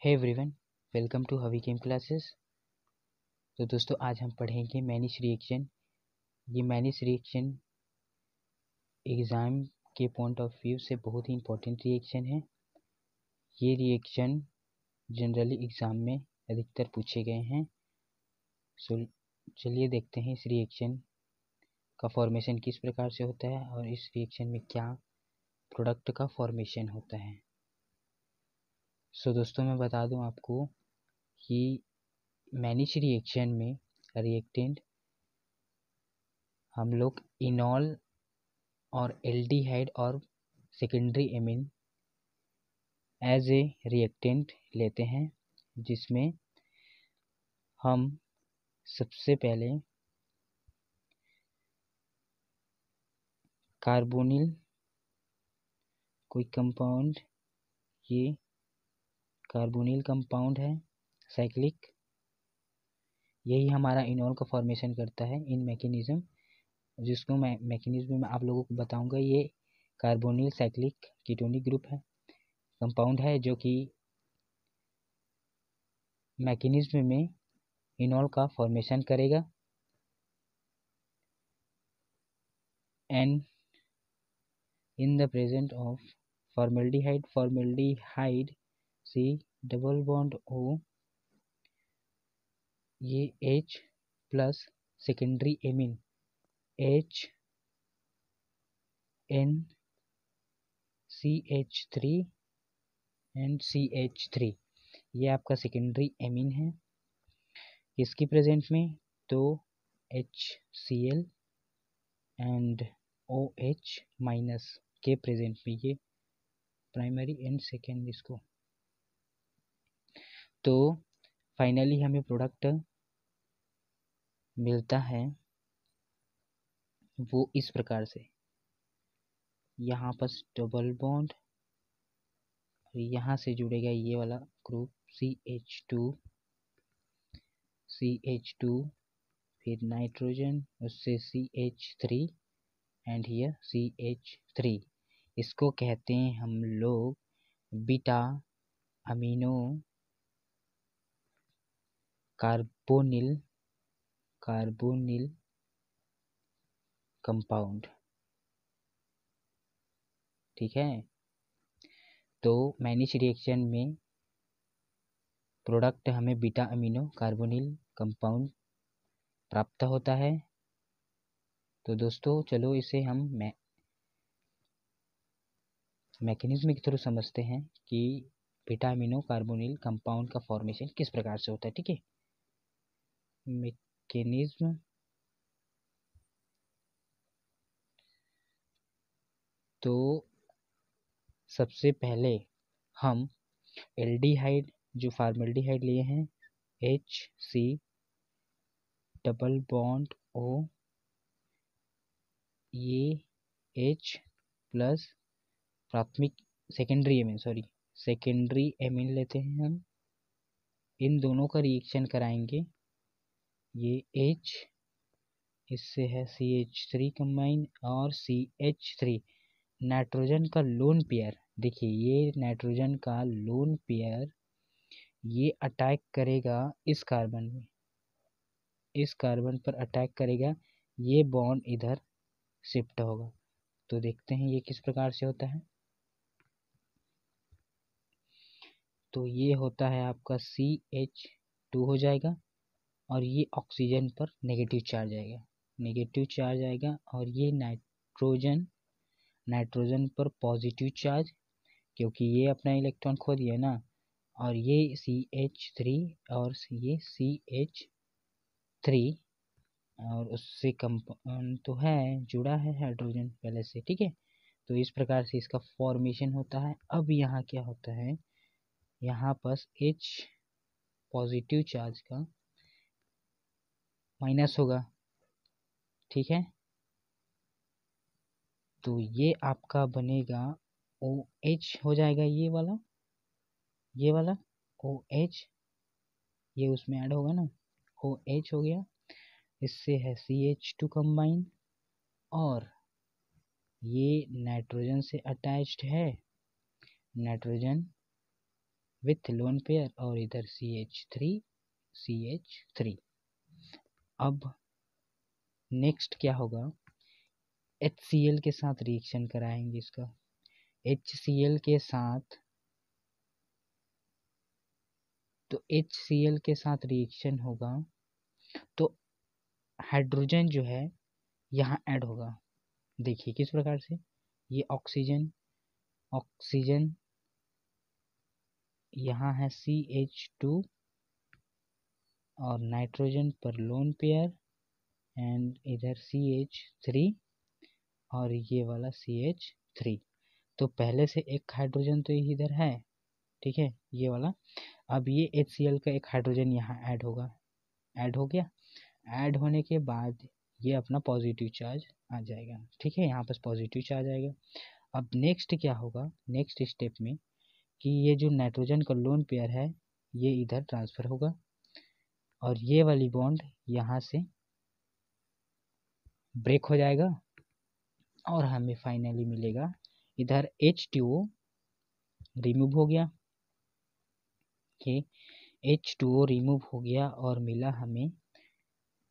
Hey everyone welcome to हवी game classes तो दोस्तों, आज हम पढ़ेंगे मैनिश रिएक्शन ये मैनिश रिएक्शन एग्ज़ाम के पॉइंट ऑफ़ व्यू से बहुत ही इम्पोर्टेंट रिएक्शन है। ये रिएक्शन जनरली एग्ज़ाम में अधिकतर पूछे गए हैं। सो चलिए देखते हैं इस रिएक्शन का फॉर्मेशन किस प्रकार से होता है और इस रिएक्शन में क्या प्रोडक्ट का फॉर्मेशन होता है। सो दोस्तों, मैं बता दूँ आपको कि मैनिश रिएक्शन में रिएक्टेंट हम लोग इनॉल और एल्डिहाइड और secondary amine as a reactant लेते हैं, जिसमें हम सबसे पहले कार्बोनिल कोई कंपाउंड ये कार्बोनिल कंपाउंड है साइक्लिक यही हमारा इनोल का फॉर्मेशन करता है इन मैकेनिज़्म जिसको मैं मैकेनिज़्म में आप लोगों को बताऊँगा, ये कार्बोनिल साइक्लिक कीटोनिक ग्रुप है। कंपाउंड है जो कि मैकेनिज़्म में इनॉल का फॉर्मेशन करेगा। And in the present of formaldehyde formaldehyde C double bond O ये H plus secondary amine H N C H three and C H three ये आपका सेकेंडरी एमिन है। इसकी प्रेजेंट में तो H C L and O H minus के present में ये प्राइमरी एंड सेकेंड इसको तो फाइनली हमें प्रोडक्ट मिलता है वो इस प्रकार से। यहाँ पर डबल बॉन्ड यहाँ से जुड़ेगा ये वाला group C H two C H two फिर नाइट्रोजन उससे C H three and here C H three इसको कहते हैं हम लोग beta amino carbonyl carbonyl compound ठीक है? तो मैनिश रिएक्शन में प्रोडक्ट हमें बीटा अमीनो कार्बोनिल कंपाउंड प्राप्त होता है। तो दोस्तों, चलो इसे हम मै मैकेनिज्म के थ्रू समझते हैं कि बीटा अमीनो कार्बोनिल कंपाउंड का फॉर्मेशन किस प्रकार से होता है, ठीक है? Mechanism तो सबसे पहले हम एल्डिहाइड, जो फार्मल्डिहाइड लिए हैं H C double bond O ये एच प्लस प्राथमिक secondary amine sorry secondary amine लेते हैं हम। इन दोनों का रिएक्शन कराएँगे। ये H, इससे है सी एच थ्री कम्बाइन और सी एच थ्री नाइट्रोजन का लोन पेयर देखिए ये नाइट्रोजन का लोन पेयर ये अटैक करेगा इस कार्बन में। इस कार्बन पर अटैक करेगा, ये बॉन्ड इधर शिफ्ट होगा। तो देखते हैं ये किस प्रकार से होता है। तो ये होता है आपका सी एच टू हो जाएगा। और ये ऑक्सीजन पर नेगेटिव चार्ज आएगा। नेगेटिव चार्ज आएगा और ये नाइट्रोजन नाइट्रोजन पर पॉजिटिव चार्ज क्योंकि ये अपना इलेक्ट्रॉन खो दिया ना। और ये सी एच थ्री और ये सी एच थ्री और उससे कंपाउंड तो है, जुड़ा है हाइड्रोजन पहले से, ठीक है? तो इस प्रकार से इसका फॉर्मेशन होता है। अब यहाँ क्या होता है? यहाँ पर एच पॉजिटिव चार्ज का माइनस होगा। ठीक है? तो ये आपका बनेगा ओ एच हो जाएगा ये वाला। ये वाला ओ एच ये उसमें ऐड होगा ना। ओ एच हो गया। इससे है सी एच टू कम्बाइन और ये नाइट्रोजन से अटैच्ड है। नाइट्रोजन विथ लोन पेयर और इधर C H three C H three अब नेक्स्ट क्या होगा? एच सी एल के साथ रिएक्शन कराएँगे इसका। एच सी एल के साथ तो एच सी एल के साथ रिएक्शन होगा तो हाइड्रोजन जो है, यहाँ ऐड होगा। देखिए किस प्रकार से, ये ऑक्सीजन ऑक्सीजन यहाँ है सी एच टू और नाइट्रोजन पर लोन पेयर एंड इधर सी एच थ्री और ये वाला सी एच थ्री तो पहले से एक हाइड्रोजन तो इधर है, ठीक है, ये वाला। अब ये एच सी एल का एक हाइड्रोजन यहाँ ऐड होगा। ऐड हो गया। ऐड होने के बाद ये अपना पॉजिटिव चार्ज आ जाएगा, ठीक है, यहाँ पर पॉजिटिव चार्ज आएगा। अब नेक्स्ट क्या होगा? नेक्स्ट स्टेप में कि ये जो नाइट्रोजन का लोन पेयर है, ये इधर ट्रांसफ़र होगा। और ये वाली बॉन्ड यहाँ से ब्रेक हो जाएगा और हमें फाइनली मिलेगा। इधर एच टू ओ रिमूव हो गया। कि एच टू ओ रिमूव हो गया और मिला हमें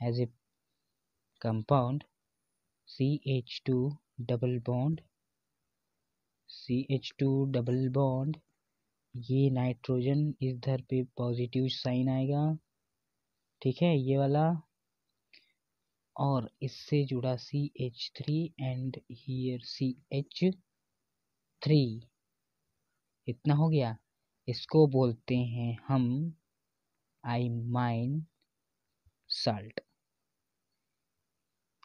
as a compound C H two double bond C H two double bond ये नाइट्रोजन इधर पे पॉजिटिव साइन आएगा। ठीक है, ये वाला। और इससे जुड़ा C H three and here C H three इतना हो गया। इसको बोलते हैं हम imine salt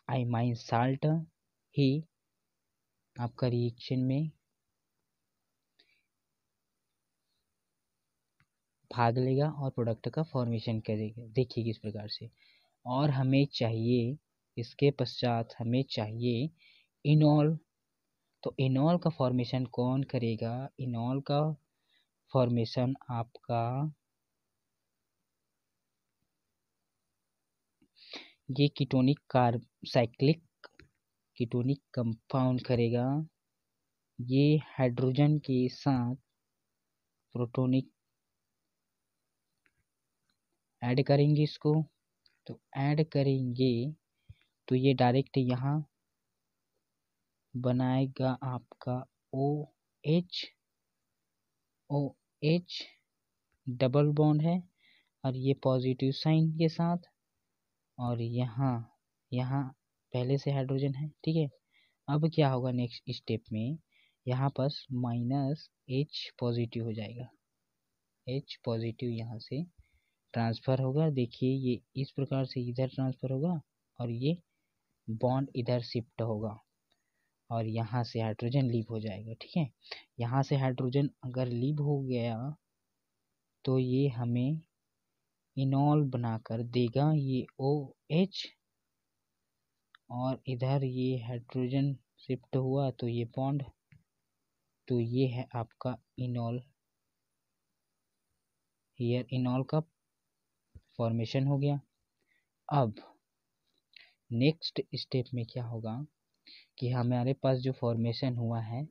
imine salt ही आपका रिएक्शन में भाग लेगा और प्रोडक्ट का फॉर्मेशन करेगा देखिए किस प्रकार से। और हमें चाहिए, इसके पश्चात हमें चाहिए इनॉल। तो इनॉल का फॉर्मेशन कौन करेगा? इनॉल का फॉर्मेशन आपका ये ketonic car cyclic ketonic compound करेगा। ये हाइड्रोजन के साथ प्रोटोनिक ऐड करेंगे इसको तो ऐड करेंगे तो ये डायरेक्ट यहाँ बनाएगा आपका O H O H double bond है, और ये पॉजिटिव साइन के साथ, और यहाँ यहाँ पहले से हाइड्रोजन है, ठीक है? अब क्या होगा नेक्स्ट स्टेप में? यहाँ पर माइनस एच पॉजिटिव हो जाएगा एच पॉजिटिव यहाँ से ट्रांसफ़र होगा। देखिए, ये इस प्रकार से इधर ट्रांसफ़र होगा और ये बॉन्ड इधर शिफ्ट होगा और यहाँ से हाइड्रोजन लीव हो जाएगा, ठीक है? यहाँ से हाइड्रोजन अगर लीव हो गया तो ये हमें इनॉल बनाकर देगा, ये ओ एच और इधर ये हाइड्रोजन शिफ्ट हुआ तो ये बॉन्ड तो ये है आपका इनॉल हियर इनॉल का फॉर्मेशन हो गया। अब नेक्स्ट स्टेप में क्या होगा कि हमारे पास जो फॉर्मेशन हुआ है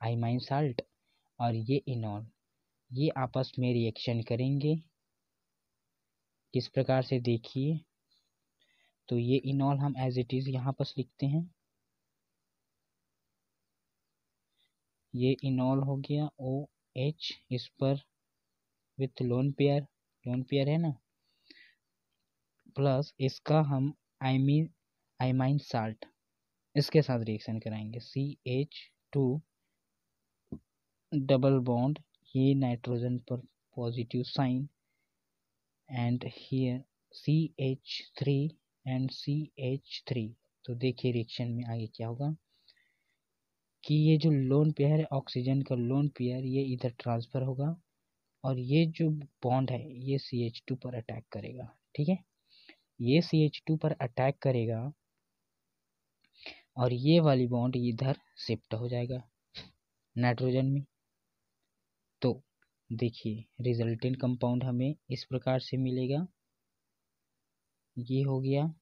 आईमाइन साल्ट और ये इनॉल ये आपस में रिएक्शन करेंगे। किस प्रकार से देखिए तो ये इनॉल हम एज इट इज़ यहाँ पर लिखते हैं। ये इनॉल हो गया ओ एच इस पर with lone pair lone pair है ना? प्लस इसका हम आईमीन आईमाइन साल्ट इसके साथ रिएक्शन कराएँगे. C H two double bond ये नाइट्रोजन पर positive sign and here C H three and C H three तो देखिए रिएक्शन में आगे क्या होगा. कि ये जो लोन पेयर है ऑक्सीजन का लोन पेयर ये इधर ट्रांसफ़र होगा. और ये जो बॉन्ड है, ये सी एच टू पर अटैक करेगा. ठीक है? ये सी एच टू पर अटैक करेगा और ये वाली बॉन्ड इधर शिफ्ट हो जाएगा नाइट्रोजन में। तो देखिए रिजल्टेंट कंपाउंड हमें इस प्रकार से मिलेगा। ये हो गया,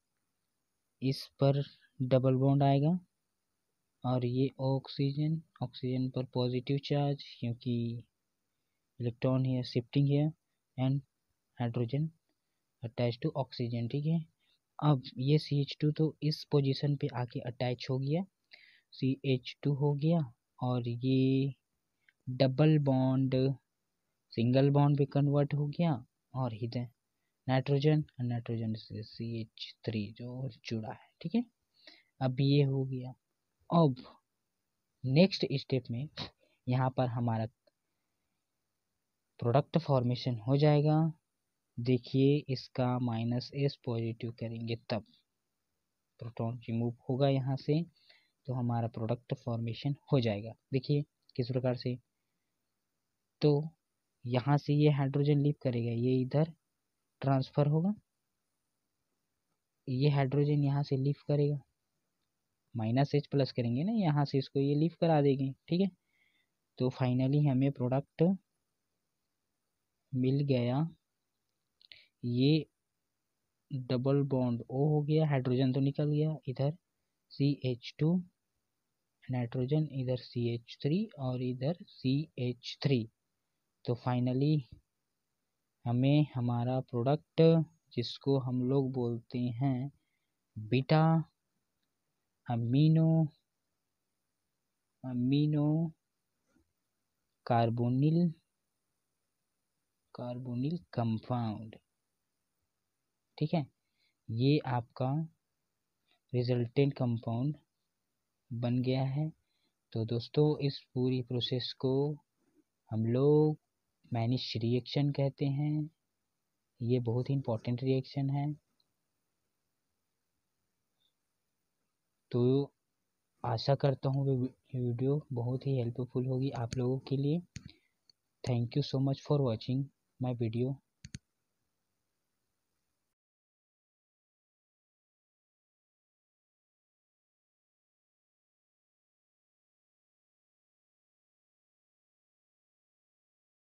इस पर डबल बॉन्ड आएगा और ये ऑक्सीजन ऑक्सीजन पर पॉजिटिव चार्ज क्योंकि इलेक्ट्रॉन है शिफ्टिंग है and hydrogen attach to oxygen ठीक है? अब ये सी एच टू तो इस पोजीशन पे आके अटैच हो गया। सी एच टू हो गया और ये डबल बॉन्ड सिंगल बॉन्ड पे कन्वर्ट हो गया और इधर नाइट्रोजन और नाइट्रोजन से सी एच थ्री जो जुड़ा है, ठीक है? अब ये हो गया। अब नेक्स्ट स्टेप में यहाँ पर हमारा प्रोडक्ट फॉर्मेशन हो जाएगा। देखिए इसका माइनस एस पॉजिटिव करेंगे तब। प्रोटॉन रिमूव होगा यहाँ से तो हमारा प्रोडक्ट फॉर्मेशन हो जाएगा। देखिए किस प्रकार से। तो यहाँ से ये हाइड्रोजन लीव करेगा, ये इधर ट्रांसफ़र होगा। ये हाइड्रोजन यहाँ से लीव करेगा। माइनस एच प्लस करेंगे ना, यहाँ से इसको ये लीव करा देंगे, ठीक है? तो फाइनली हमें प्रोडक्ट मिल गया। ये डबल बॉन्ड ओ हो गया हाइड्रोजन तो निकल गया इधर सी एच टू नाइट्रोजन इधर सी एच थ्री और इधर सी एच थ्री तो फाइनली हमें हमारा प्रोडक्ट जिसको हम लोग बोलते हैं beta amino amino carbonyl carbonyl compound ठीक है? ये आपका रिजल्टेंट कंपाउंड बन गया है। तो दोस्तों, इस पूरी प्रोसेस को हम लोग मैनिश रिएक्शन कहते हैं। ये बहुत ही इम्पोर्टेंट रिएक्शन है। तो आशा करता हूँ वीडियो बहुत ही हेल्पफुल होगी आप लोगों के लिए। Thank you so much for watching my video